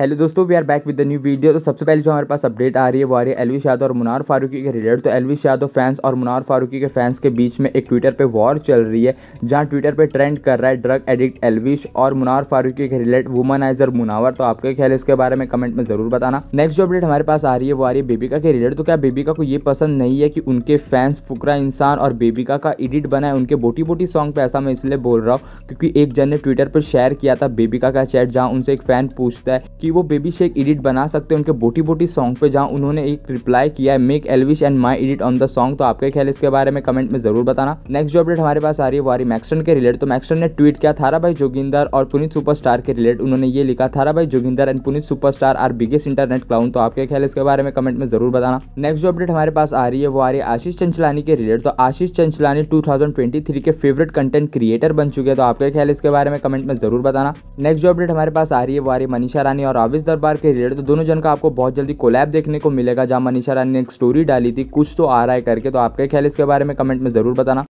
Hello दोस्तों we are back with the new video तो सबसे पहले जो हमारे पास अपडेट आ रही है, वो आ रही है एलविश यादव और मुनार फारूकी के रिलेटेड तो एलविश यादव फैंस और मुनार फारूकी के फैंस के बीच में एक ट्विटर पे वॉर चल रही है, जहाँ ट्विटर पे ट्रेंड कर रहा है ड्रग एडिक्ट एलविश और मुनार फारूकी के रिलेटेड वुमनाइजर मुनावर तो आपके ख्याल इसके बारे में कमेंट में ज़रूर बताना। नेक्स्ट जो अपडेट हमारे पास आ रही है, वो आ रही है बेबिका के रिलेटेड तो क्या बेबिका को ये पसंद नहीं है कि उनके फैंस फुकरा इंसान और बेबिका का एडिट बनाए, उनके बोटी बोटी सॉन्ग पर ऐसा मैं इसलिए बोल रहा हूँ, क्योंकि एक जन ने ट्विटर पर शेयर किया था बेबिका का चैट जहाँ उनसे एक फ़ैन पूछता है कि वो बेबी शेक एडिट बना सकते हैं उनके बोटी बोटी सॉन्ग पे, जहाँ उन्होंने एक रिप्लाई किया है make Elvish and my edit on the song तो आपके ख्याल इसके बारे में कमेंट में ज़रूर बताना। नेक्स्ट जो अपडेट हमारे पास आ रही है, वो आ रही मैक्सटन के रिलेट तो मैक्सटन ने ट्वीट किया थारा भाई जोगिंदर और पुनीत सुपरस्टार के रिलेट उन्होंने ये लिखा Thara Bhai Joginder and Puneet superstar are biggest internet clown तो आपके ख्याल इसके बारे में कमेंट में ज़रूर बताना। नेक्स्ट जो अपडेट हमारे पास आ रही है, वो आ रही आशीष चंचलानी के रिलेट तो आशीष चंचलानी टू के फेवरेट कंटेंट क्रिएटर बन चुके हैं। तो आपके ख्याल इसके बारे में कमेंट में ज़रूर बताना। नेक्स्ट जो अपडेट हमारे पास आ रही है, वो आ रही मनीषा रानी और आविश दरबार के रिलेटेड तो दोनों जन का आपको बहुत जल्दी कोलैब देखने को मिलेगा, जहाँ मनीषा रानी ने एक स्टोरी डाली थी, कुछ तो आ रहा है करके तो आपके ख्याल इसके बारे में कमेंट में ज़रूर बताना।